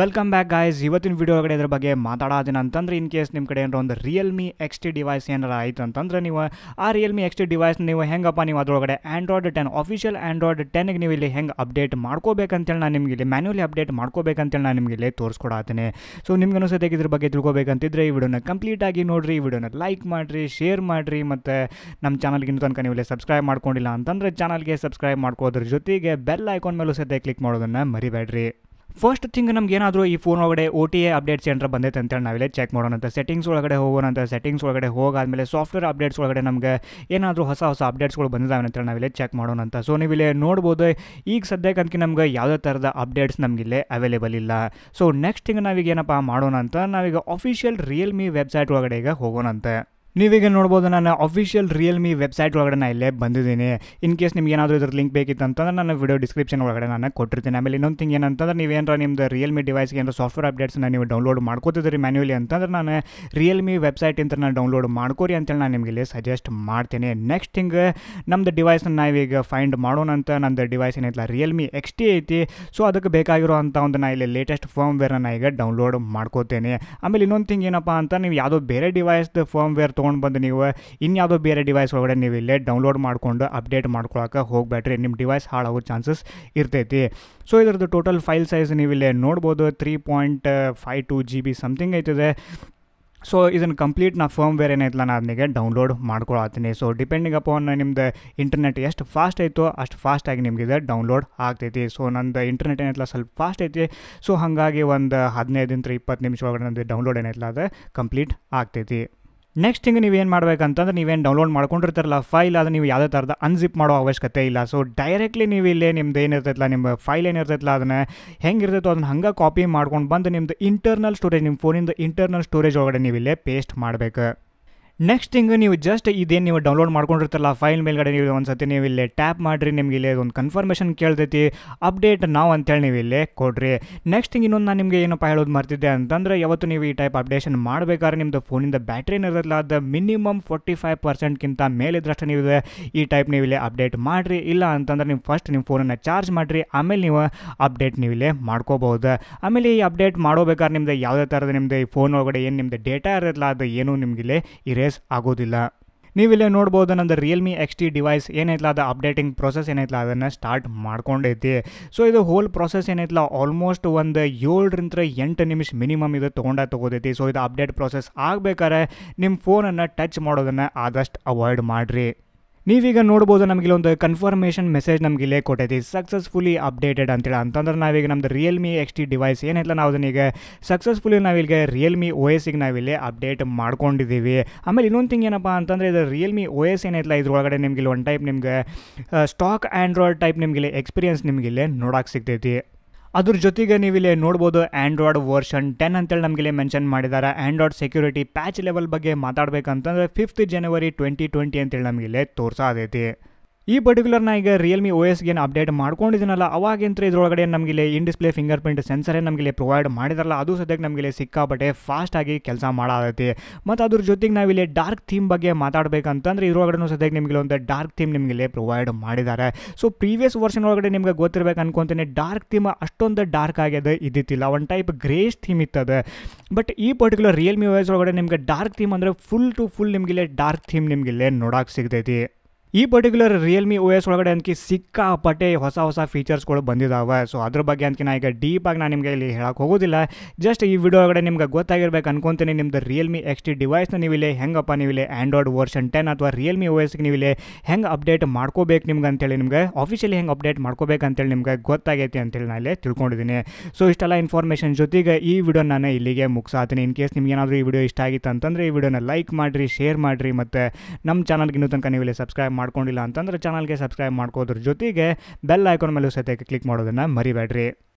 Welcome back guys ಇವತ್ತಿನ video ಒಳಗಡೆ ಇದ್ರ ಬಗ್ಗೆ ಮಾತಾಡೋದಿನ ಅಂತಂದ್ರೆ ಇನ್ ಕೇಸ್ ನಿಮ್ಮ ಕಡೆ ಏನಾರ ಒಂದು ರಿಯಲ್ಮಿ ಎಕ್ಸ್ ಟಿ ಡಿವೈಸ್ ಏನಾರ ಆಯಿತು ಅಂತಂದ್ರೆ, ನೀವು ಆ ರಿಯಲ್ಮಿ ಎಕ್ಸ್ ಟಿ ಡಿವೈಸ್ ನೀವು ಹೆಂಗಪ್ಪ, ನೀವು ಅದರೊಳಗಡೆ ಆ್ಯಂಡ್ರಾಯ್ಡ್ ಟೆನ್ ಅಫಿಷಿಯಲ್ ಆ್ಯಂಡ್ರಾಯ್ಡ್ ಟೆನ್ಗೆ ನೀವು ಇಲ್ಲಿ ಹೆಂಗೆ ಅಪ್ಡೇಟ್ ಮಾಡ್ಕೋಬೇಕಂತೇಳಿ ನಾನು ನಿಮಗೆ ಇಲ್ಲಿ ಮ್ಯಾನ್ಯಲಿ ಅಪ್ಡೇಟ್ ಮಾಡ್ಕೋಬೇಕಂತೇಳಿ ನಾನು ನಿಮಗೆ ಇಲ್ಲಿ ತೋರಿಸ್ಕೊಡತ್ತೇನೆ. ಸೊ ನಿಮ್ಗೆ ಅನಿಸುತ್ತೆ ಇದ್ರ ಬಗ್ಗೆ ತಿಳ್ಕೊಬೇಕಂತಿದ್ರೆ, ಈ ವಿಡಿಯೋನ ಕಂಪ್ಲೀಟ್ ಆಗಿ ನೋಡ್ರಿ, ಈ ವಿಡಿಯೋನ ಲೈಕ್ ಮಾಡಿರಿ ಶೇರ್ ಮಾಡಿರಿ, ಮತ್ತು ನಮ್ಮ ಚಾನಲ್ಗಿಂತ ತನಕ ನೀವು ಇಲ್ಲಿ ಸಬ್ಸ್ಕ್ರೈಬ್ ಮಾಡ್ಕೊಂಡಿಲ್ಲ ಅಂತಂದ್ರೆ ಚಾನಲ್ಗೆ ಸಬ್ಸ್ಕ್ರೈಬ್ ಮಾಡ್ಕೋದ್ರ ಜೊತೆಗೆ ಬೆಲ್ ಐಕಾನ್ ಮೇಲೂ ಸದ್ಯ ಕ್ಲಿಕ್ ಮಾಡೋದನ್ನು ಮರಿಬೇಡ್ರಿ. ಫಸ್ಟ್ ಥಿಂಗ್ ನಮ್ಗೆ ಏನಾದರೂ ಈ ಫೋನ್ ಒಳಗಡೆ ಓ ಟಿ ಎ ಅಪ್ಡೇಟ್ಸ್ ಏನಾರ ಬಂದೈತೆ ಅಂತೇಳಿ ನಾವಿಲ್ಲೇ ಚೆಕ್ ಮಾಡೋಣ ಅಂತ ಸೆಟ್ಟಿಂಗ್ಸ್ ಒಳಗಡೆ ಹೋಗೋಣ ಸೆಟ್ಟಿಂಗ್ಸ್ ಒಳಗಡೆ ಹೋಗಾದ್ಮೇಲೆ ಸಾಫ್ಟ್ವೇರ್ ಅಪ್ಡೇಟ್ಸ್ ಒಳಗಡೆ ನಮಗೆ ಏನಾದರೂ ಹೊಸ ಹೊಸ ಅಪ್ಡೇಟ್ಸ್ಗಳು ಬಂದಿದ್ದಾವೆ ಅಂತೇಳಿ ನಾವಿಲ್ಲೇ ಚೆಕ್ ಮಾಡೋಣ ಅಂತ ಸೊ ನೀವಿಲ್ಲಿ ನೋಡ್ಬೋದು, ಈಗ ಸದ್ಯಕ್ಕಂತಕ್ಕೆ ನಮ್ಗೆ ಯಾವುದೇ ಥರದ ಅಪ್ಡೇಟ್ಸ್ ನಮಗಿಲ್ಲೇ ಅವೈಲೇಬಲ್ ಇಲ್ಲ. ಸೊ ನೆಕ್ಸ್ಟ್ ಥಿಂಗ್ ನಾವೀಗ ಏನಪ್ಪ ಮಾಡೋಣ ಅಂತ ನಾವೀಗ ಅಫಿಷಿಯಲ್ ರಿಯಲ್ಮಿ ವೆಬ್ಸೈಟ್ ಒಳಗಡೆ ಈಗ ಹೋಗೋಣಂತೆ. ನೀವೀಗ ನೋಡ್ಬೋದು ನಾನು ಅಫಿಷಿಯಲ್ ರಿಯಲ್ಮಿ ವೆಬ್ಸೈಟ್ ಒಳಗಡೆ ನಾನು ಇಲ್ಲೇ ಬಂದಿದ್ದೀನಿ. ಇನ್ ಕೇಸ್ ನಿಮ್ಗೆ ಏನಾದರೂ ಇದ್ರ ಲಿಂಕ್ ಬೇಕಿತ್ತು ಅಂತಂದ್ರೆ ನಾನು ವಿಡಿಯೋ ಡಿಸ್ಕ್ರಿಪ್ಷನ್ ಒಳಗಡೆ ನಾನು ಕೊಟ್ಟಿರ್ತೀನಿ. ಆಮೇಲೆ ಇನ್ನೊಂದು ಥಿಂಗ್ ಏನಂತಂದ್ರೆ ನೀವೇನಾರ ನಿಮ್ದು ರಿಯಲ್ಮಿ ಡಿವೈಸ್ಗೆ ಏನಾರ ಸಾಫ್ಟ್ವೇರ್ ಅಪ್ಡೇಟ್ಸ್ನ ನೀವು ಡೌನ್ಲೋಡ್ ಮಾಡ್ಕೋತಿದ್ರಿ ಮ್ಯಾನ್ಯಲಿ ಅಂತಂದ್ರೆ ನಾನು ರಿಯಲ್ಮಿ ವೆಬ್ಸೈಟ್ ಅಂತ ನಾನು ಡೌನ್ಲೋಡ್ ಮಾಡ್ಕೋರಿ ಅಂತೇಳಿ ನಾನು ನಿಮಗೆ ಇಲ್ಲಿ ಸಜೆಸ್ಟ್ ಮಾಡ್ತೀನಿ. ನೆಕ್ಸ್ಟ್ ಥಿಂಗ್ ನಮ್ಮದು ಡಿವೈಸ್ನ ನಾವೀಗ ಫೈಂಡ್ ಮಾಡೋಣ ಅಂತ ನಂದು ಡಿವೈಸ್ ಏನೈತಲ್ಲ ರಿಯಲ್ಮಿ ಎಕ್ಸ್ ಟಿ ಐತಿ. ಸೊ ಅದಕ್ಕೆ ಬೇಕಾಗಿರೋ ಅಂಥ ಒಂದು ನಾನು ಇಲ್ಲಿ ಲೇಟೆಸ್ಟ್ ಫರ್ಮ್ ವೇರ್ನ ಈಗ ಡೌನ್ಲೋಡ್ ಮಾಡ್ಕೋತೇನೆ. ಆಮೇಲೆ ಇನ್ನೊಂದು ಥಿಂಗ್ ಏನಪ್ಪ ಅಂತ ನೀವು ಯಾವುದೋ ಬೇರೆ ಡಿವೈಸ್ದು ಫರ್ಮ್ ವೇರ್ ತೊಗೊಂಡು ಬಂದು ನೀವು, ಇನ್ಯಾವುದೋ ಬೇರೆ ಡಿವೈಸ್ ಒಳಗಡೆ ನೀವು ಇಲ್ಲೇ ಡೌನ್ಲೋಡ್ ಮಾಡ್ಕೊಂಡು ಅಪ್ಡೇಟ್ ಮಾಡ್ಕೊಳಕ್ಕೆ ಹೋಗಬೇಡ್ರಿ. ನಿಮ್ಮ ಡಿವೈಸ್ ಹಾಳಾಗೋ ಚಾನ್ಸಸ್ ಇರ್ತೈತಿ. ಸೊ ಇದರದ್ದು ಟೋಟಲ್ ಫೈಲ್ ಸೈಜ್ ನೀವು ಇಲ್ಲೇ ನೋಡ್ಬೋದು three point five two GB be something ಐತದೆ. ಸೊ ಇದನ್ನು ಕಂಪ್ಲೀಟ್ ನಾ ಫರ್ಮ್ ವೇರ್ ಏನೈತಲ್ಲ ನಾನು ಅದನಿಗೆ ಡೌನ್ಲೋಡ್ ಮಾಡ್ಕೊಳತ್ತೀನಿ. ಸೊ ಡಿಪೆಂಡಿಂಗ್ ಅಪಾನ್ ನಿಮ್ದು ಇಂಟರ್ನೆಟ್ ಎಷ್ಟು ಫಾಸ್ಟ್ ಐತೋ, ಅಷ್ಟು ಫಾಸ್ಟಾಗಿ ನಿಮ್ಗೆ ಇದು ಡೌನ್ಲೋಡ್ ಆಗ್ತೈತಿ. ಸೊ ನಂದು ಇಂಟರ್ನೆಟ್ ಏನೈತಲ್ಲ ಸ್ವಲ್ಪ ಫಾಸ್ಟ್ ಐತಿ. ಸೊ ಹಾಗಾಗಿ ಒಂದು ಹದಿನೈದಿಂದ ಇಪ್ಪತ್ತು ನಿಮಿಷ ಒಳಗಡೆ ನಂದು ಡೌನ್ಲೋಡ್ ಏನೈತಲ್ಲ ಅದು ಕಂಪ್ಲೀಟ್ ಆಗ್ತೈತಿ. ನೆಕ್ಸ್ಟ್ ಥಿಂಗ್ ನೀವೇನು ಮಾಡಬೇಕಂತಂದ್ರೆ ನೀವೇನು ಡೌನ್ಲೋಡ್ ಮಾಡ್ಕೊಂಡಿರ್ತಾರಲ್ಲ ಫೈಲ್ ಅದು ನೀವು ಯಾವುದೇ ಥರದ ಅನ್ಜಿಪ್ ಮಾಡೋ ಅವಶ್ಯಕತೆ ಇಲ್ಲ. ಸೊ ಡೈರೆಕ್ಟ್ಲಿ ನೀವು ಇಲ್ಲೇ ನಿಮ್ದು ಏನಿರ್ತೈತಲ್ಲ ನಿಮ್ಮ ಫೈಲ್ ಏನಿರ್ತೈತಲ್ಲ ಅದನ್ನು ಹೆಂಗಿರ್ತೈತೋ ಅದನ್ನ ಹಂಗೆ ಕಾಪಿ ಮಾಡ್ಕೊಂಡು ಬಂದು ನಿಮ್ಮದು ಇಂಟರ್ನಲ್ ಸ್ಟೋರೇಜ್ ನಿಮ್ಮ ಫೋನಿಂದ ಇಂಟರ್ನಲ್ ಸ್ಟೋರೇಜ್ ಒಳಗಡೆ ನೀವು ಇಲ್ಲೇ ಪೇಸ್ಟ್ ಮಾಡಬೇಕು. ನೆಕ್ಸ್ಟ್ ಹಿಂಗೆ ನೀವು ಜಸ್ಟ್ ಇದೇನು ನೀವು ಡೌನ್ಲೋಡ್ ಮಾಡ್ಕೊಂಡಿರ್ತಲ್ಲ ಫೈಲ್ ಮೇಲ್ಗಡೆ ನೀವು ಒಂದು ಸತಿ ನೀವು ಇಲ್ಲಿ ಟ್ಯಾಪ್ ಮಾಡಿರಿ, ನಿಮ್ಗೆ ಇಲ್ಲಿ ಒಂದು ಕನ್ಫರ್ಮೇಷನ್ ಕೇಳ್ತೈತಿ. ಅಪ್ಡೇಟ್ ನಾವು ಅಂತೇಳಿ ನೀವು ಇಲ್ಲೇ ಕೊಡ್ರಿ. ನೆಕ್ಸ್ಟ್ ಥಿಂಗ್ ಇನ್ನೊಂದು ನಾನು ನಿಮಗೆ ಏನಪ್ಪ ಹೇಳೋದು ಮರ್ತಿದ್ದೆ ಅಂತಂದ್ರೆ, ಯಾವತ್ತು ನೀವು ಈ ಟೈಪ್ ಅಪ್ಡೇಷನ್ ಮಾಡಬೇಕಾದ್ರೆ ನಿಮ್ಮದು ಫೋನಿಂದ ಬ್ಯಾಟ್ರಿ ಏನಿರಲ್ಲ ಅದು ಮಿನಿಮಮ್ ಫೋರ್ಟಿ ಫೈವ್ ಪರ್ಸೆಂಟ್ಗಿಂತ ಮೇಲಿದ್ರಷ್ಟು ನೀವು ಈ ಟೈಪ್ ನೀವು ಇಲ್ಲೇ ಅಪ್ಡೇಟ್ ಮಾಡಿರಿ. ಇಲ್ಲ ಅಂತಂದ್ರೆ ನೀವು ಫಸ್ಟ್ ನಿಮ್ಮ ಫೋನನ್ನು ಚಾರ್ಜ್ ಮಾಡಿರಿ, ಆಮೇಲೆ ನೀವು ಅಪ್ಡೇಟ್ ನೀವು ಇಲ್ಲೇ ಮಾಡ್ಕೋಬಹುದು. ಆಮೇಲೆ ಈ ಅಪ್ಡೇಟ್ ಮಾಡೋಬೇಕಾದ್ರೆ ನಿಮ್ದು ಯಾವುದೇ ಥರದ ನಿಮ್ಮದು ಈ ಫೋನ್ ಒಳಗಡೆ ಏನು ನಿಮ್ಮದು ಡೇಟಾ ಇರೋದಿಲ್ಲ ಅದು ಏನೂ ನಿಮಗಿಲ್ಲೇ ಇರೇಸ್ ಆಗೋದಿಲ್ಲ. ನೀವಿಲ್ಲೇ ನೋಡ್ಬೋದು ನಂದು ರಿಯಲ್ಮಿ ಎಕ್ಸ್ ಟಿ ಡಿವೈಸ್ ಏನೈತಲ್ಲ ಅದು ಅಪ್ಡೇಟಿಂಗ್ ಪ್ರೊಸೆಸ್ ಏನೈತಲ್ಲ ಅದನ್ನು ಸ್ಟಾರ್ಟ್ ಮಾಡ್ಕೊಂಡೈತಿ ಸೊ ಇದು ಹೋಲ್ ಪ್ರೊಸೆಸ್ ಏನೈತಲ್ಲ ಆಲ್ಮೋಸ್ಟ್ ಒಂದು ಏಳರಿಂದ ಎಂಟು ನಿಮಿಷ ಮಿನಿಮಮ್ ಇದು ತೊಗೊಂಡ ತೊಗೋತೈತಿ. ಸೊ ಇದು ಅಪ್ಡೇಟ್ ಪ್ರೊಸೆಸ್ ಆಗಬೇಕಾದ್ರೆ ನಿಮ್ಮ ಫೋನನ್ನು ಟಚ್ ಮಾಡೋದನ್ನು ಆದಷ್ಟು ಅವಾಯ್ಡ್ ಮಾಡಿರಿ. ನೀವೀಗ ನೋಡ್ಬೋದು ನಮಗೆ ಒಂದು ಕನ್ಫರ್ಮೇಷನ್ ಮೆಸೇಜ್ ನಮಗೆ ಇಲ್ಲೇ ಕೊಟ್ಟೈತಿ ಸಕ್ಸಸ್ಫುಲಿ ಅಪ್ಡೇಟೆಡ್ ಅಂತೇಳಿ ಅಂತಂದ್ರೆ ನಾವೀಗ ನಮ್ದು ರಿಯಲ್ಮಿ ಎಕ್ಸ್ ಟಿ ಡಿವೈಸ್ ಏನೈತಲ್ಲ ನಾವು ಅದನ್ನೀಗ ಸಕ್ಸಸ್ಫುಲಿ ನಾವಿಲ್ಲಿಗೆ ರಿಯಲ್ಮಿ ಓ ಎಸ್ಸಿಗೆ ನಾವಿಲ್ಲಿ ಅಪ್ಡೇಟ್ ಮಾಡ್ಕೊಂಡಿದ್ದೀವಿ. ಆಮೇಲೆ ಇನ್ನೊಂದು ಥಿಂಗ್ ಏನಪ್ಪ ಅಂತಂದರೆ ಇದು ರಿಯಲ್ಮಿ ಓ ಎಸ್ ಏನೈತಲ್ಲ ಇದ್ರೊಳಗಡೆ ನಿಮ್ಗೆ ಒಂದು ಟೈಪ್ ನಿಮ್ಗೆ ಸ್ಟಾಕ್ ಆ್ಯಂಡ್ರಾಯ್ಡ್ ಟೈಪ್ ನಿಮ್ಗೆ ಎಕ್ಸ್ಪೀರಿಯನ್ಸ್ ನಿಮ್ಗೆ ಇಲ್ಲೇ ನೋಡೋಕೆ ಸಿಗ್ತೈತಿ. ಅದ್ರ ಜೊತೆಗೆ ನೀವು ಇಲ್ಲಿ ನೋಡ್ಬೋದು ಆ್ಯಂಡ್ರಾಯ್ಡ್ ವರ್ಷನ್ ಟೆನ್ ಅಂತೇಳಿ ನಮಗೆ ಮೆನ್ಷನ್ ಮಾಡಿದ್ದಾರೆ. ಆ್ಯಂಡ್ರಾಯ್ಡ್ ಸೆಕ್ಯೂರಿಟಿ ಪ್ಯಾಚ್ ಲೆವೆಲ್ ಬಗ್ಗೆ ಮಾತಾಡಬೇಕಂತಂದ್ರೆ ಫಿಫ್ತ್ ಜನವರಿ ಟ್ವೆಂಟಿ ಟ್ವೆಂಟಿ ಅಂತೇಳಿ ನಮಗೆ ಇಲ್ಲೇ ತೋರಿಸೋದೈತಿ ಈ ಪರ್ಟಿಕ್ಯುಲರ್ ಈಗ ರಿಯಲ್ಮಿ ಓ ಎಸ್ಗೆ ಅಪ್ಡೇಟ್ ಮಾಡ್ಕೊಂಡಿದ್ದೀನಲ್ಲ ಅವಾಗಂತ್ರ ಇದ್ರೊಳಗಡೆ ನಮಗೆ ಇನ್ ಡಿಸ್ಪ್ಲೇ ಫಿಂಗರ್ ಪ್ರಿಂಟ್ ಸೆನ್ಸರೇ ನಮಗೆ ಪ್ರೊವೈಡ್ ಮಾಡಿದಾರಲ್ಲ, ಅದು ಸದ್ಯಕ್ಕೆ ನಮಗೆ ಸಿಕ್ಕಾಪಟ್ಟೆ ಫಾಸ್ಟಾಗಿ ಕೆಲಸ ಮಾಡಾದೈತಿ ಮತ್ತು ಅದ್ರ ಜೊತೆಗೆ ನಾವಿಲ್ಲಿ ಡಾರ್ಕ್ ಥೀಮ್ ಬಗ್ಗೆ ಮಾತಾಡಬೇಕಂತಂದ್ರೆ ಇದ್ರೊಳಗಡೆ ಸದ್ಯಕ್ಕೆ ನಿಮಗೆ ಒಂದು ಡಾರ್ಕ್ ಥೀಮ್ ನಿಮಗೆ ಪ್ರೊವೈಡ್ ಮಾಡಿದ್ದಾರೆ. ಸೊ ಪ್ರೀವಿಯಸ್ ವರ್ಷನ್ ಒಳಗಡೆ ನಿಮಗೆ ಗೊತ್ತಿರಬೇಕು ಅನ್ಕೊಂತೇನೆ ಡಾರ್ಕ್ ಥೀಮ್ ಅಷ್ಟೊಂದು ಡಾರ್ಕ್ ಆಗ್ಯದ ಇದ್ದಿತ್ತಿಲ್ಲ ಒನ್ ಟೈಪ್ ಗ್ರೇಸ್ ಥೀಮ್ ಇತ್ತದ. ಬಟ್ ಈ ಪರ್ಟಿಕ್ಯುಲರ್ ರಿಯಲ್ಮಿ ಓ ಒಳಗಡೆ ನಿಮಗೆ ಡಾರ್ಕ್ ಥೀಮ್ ಅಂದರೆ ಫುಲ್ ಟು ಫುಲ್ ನಿಮಗೆ ಡಾರ್ಕ್ ಥೀಮ್ ನಿಮಗೆ ನೋಡೋಕೆ ಸಿಗ್ತೈತಿ. ಈ ಪರ್ಟಿಕ್ಯುಲರ್ ರಿಯಲ್ಮಿ ಓ ಎಸ್ ಒಳಗಡೆ ಅನ್ಕಿ ಸಿಕ್ಕಾಪಟ್ಟೆ ಹೊಸ ಹೊಸ ಫೀಚರ್ಸ್ಗಳು ಬಂದಿದ್ದಾವೆ ಸೊ ಅದ್ರ ಬಗ್ಗೆ ಅಂತ ನಾ ಈಗ ಡೀಪಾಗಿ ನಾನು ನಿಮಗೆ ಇಲ್ಲಿ ಹೇಳಕ್ಕೆ ಹೋಗೋದಿಲ್ಲ. ಜಸ್ಟ್ ಈ ವಿಡಿಯೋ ಒಳಗಡೆ ನಿಮ್ಗೆ ಗೊತ್ತಾಗಿರ್ಬೇಕು ಅನ್ಕೊಂತೀನಿ. ನಿಮ್ದು ರಿಯಲ್ಮಿ ಎಕ್ಸ್ ಟಿ ಡಿವೈಸ್ನ ನೀವು ಇಲ್ಲಿ ಹೆಂಗಪ್ಪ ನೀವು ಇಲ್ಲಿ ಆ್ಯಂಡ್ರಾಯ್ಡ್ ವರ್ಷನ್ ಟೆನ್ ಅಥವಾ ರಿಯಲ್ಮಿ ಓ ಎಸ್ಗೆ ನೀವು ಇಲ್ಲಿ ಹೆಂಗೆ ಅಪ್ಡೇಟ್ ಮಾಡ್ಕೋಬೇಕು ನಿಮ್ಗೆ ಅಂತೇಳಿ ನಿಮಗೆ ಆಫಿಷಿಯಲಿ ಹೆಂಗೆ ಅಪ್ಡೇಟ್ ಮಾಡ್ಕೋಬೇಕು ಅಂತೇಳಿ ನಿಮಗೆ ಗೊತ್ತಾಗೈತಿ ಅಂತೇಳಿ ನಾನು ಇಲ್ಲಿ ತಿಳ್ಕೊಂಡಿದ್ದೀನಿ ಸೊ ಇಷ್ಟೆಲ್ಲ ಇನ್ಫಾರ್ಮೇಷನ್ ಜೊತೆಗೆ ಈ ವಿಡಿಯೋ ನಾನು ಇಲ್ಲಿಗೆ ಮುಗಿಸಾತೀನಿ. ಇನ್ ಕೇಸ್ ನಿಮ್ಗೆ ಏನಾದರೂ ಈ ವಿಡಿಯೋ ಇಷ್ಟ ಆಗಿತ್ತು ಅಂತಂದರೆ ಈ ವಿಡಿಯೋನ ಲೈಕ್ ಮಾಡಿರಿ ಶೇರ್ ಮಾಡಿರಿ ಮತ್ತು ನಮ್ಮ ಚಾನಲ್ಗೆ ಇನ್ನೂ ತನಕ ನೀವು ಇಲ್ಲಿ ಸಬ್ಸ್ಕ್ರೈಬ್ ಮಾಡ್ಕೊಂಡಿಲ್ಲ ಅಂತಂದ್ರೆ ಚಾನಲ್ಗೆ ಸಬ್ಸ್ಕ್ರೈಬ್ ಮಾಡ್ಕೋದ್ರ ಜೊತೆಗೆ ಬೆಲ್ ಐಕಾನ್ ಮೇಲೂ ಸಹಿತ ಕ್ಲಿಕ್ ಮಾಡೋದನ್ನು ಮರಿಬೇಡ್ರಿ.